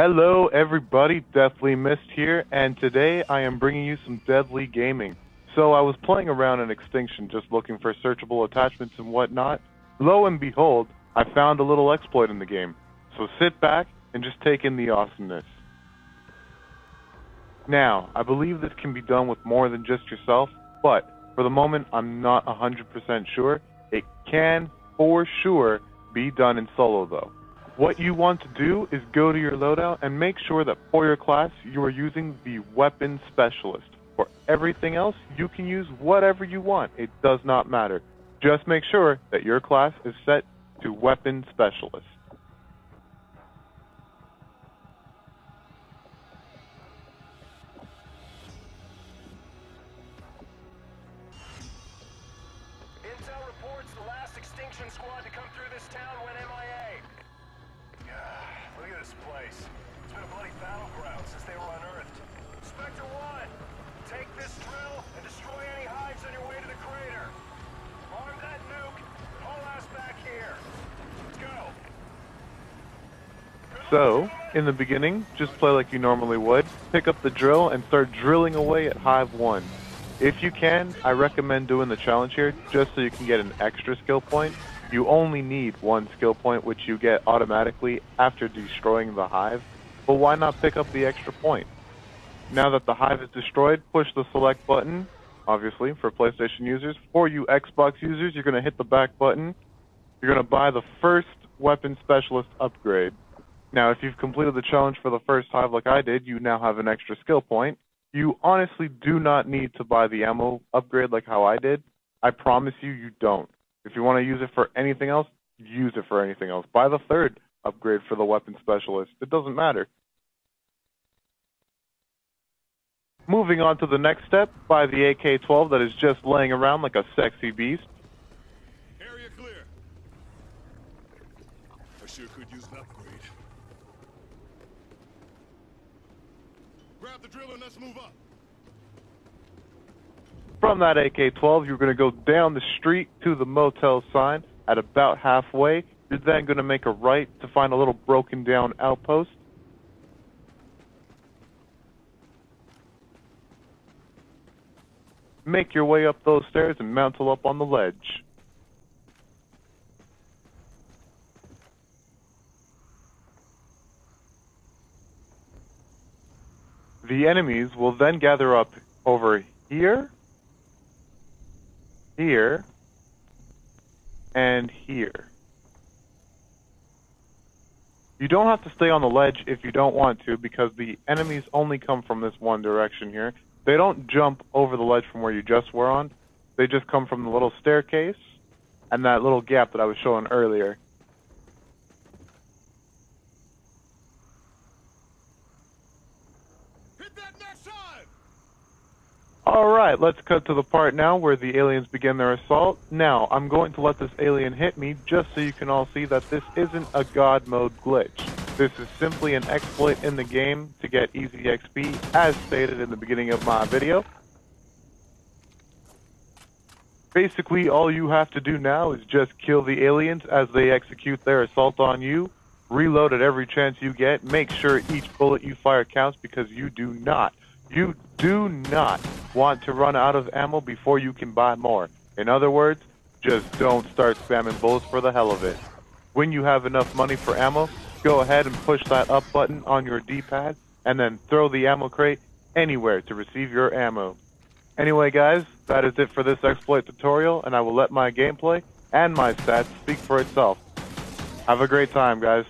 Hello, everybody. Deathly Mist here, and today I am bringing you some deadly gaming. So I was playing around in Extinction, just looking for searchable attachments and whatnot. Lo and behold, I found a little exploit in the game. So sit back and just take in the awesomeness. Now, I believe this can be done with more than just yourself, but for the moment, I'm not 100% sure. It can, for sure, be done in solo though. What you want to do is go to your loadout and make sure that for your class you are using the weapon specialist. For everything else, you can use whatever you want. It does not matter. Just make sure that your class is set to weapon specialist. Intel reports the last extinction squad to come through this town went MIA. God, look at this place. It's been a bloody battleground since they were unearthed. Spectre 1, take this drill and destroy any hives on your way to the crater. Arm that nuke haul back here. Let's go. So, in the beginning, just play like you normally would, pick up the drill and start drilling away at Hive 1. If you can, I recommend doing the challenge here just so you can get an extra skill point. You only need one skill point which you get automatically after destroying the hive, but why not pick up the extra point? Now that the hive is destroyed, push the select button, obviously for PlayStation users. For you Xbox users, you're going to hit the back button. You're going to buy the first weapon specialist upgrade. Now, if you've completed the challenge for the first hive like I did, you now have an extra skill point. You honestly do not need to buy the ammo upgrade like how I did. I promise you, you don't. If you want to use it for anything else, use it for anything else. Buy the third upgrade for the weapon specialist. It doesn't matter. Moving on to the next step, buy the AK-12 that is just laying around like a sexy beast. Area clear. I sure could use an upgrade. Grab the drill and let's move up. From that AK-12, you're going to go down the street to the motel sign at about halfway. You're then going to make a right to find a little broken down outpost. Make your way up those stairs and mantle up on the ledge. The enemies will then gather up over here, here, and here. You don't have to stay on the ledge if you don't want to because the enemies only come from this one direction here. They don't jump over the ledge from where you just were on. They just come from the little staircase and that little gap that I was showing earlier. Hit that next side! Alright, let's cut to the part now where the aliens begin their assault. Now, I'm going to let this alien hit me just so you can all see that this isn't a god mode glitch. This is simply an exploit in the game to get easy XP, as stated in the beginning of my video. Basically, all you have to do now is just kill the aliens as they execute their assault on you. Reload at every chance you get. Make sure each bullet you fire counts because you do not, you do not want to run out of ammo before you can buy more. In other words, just don't start spamming bullets for the hell of it. When you have enough money for ammo, go ahead and push that up button on your D-pad and then throw the ammo crate anywhere to receive your ammo. Anyway, guys, that is it for this exploit tutorial, and I will let my gameplay and my stats speak for itself. Have a great time, guys.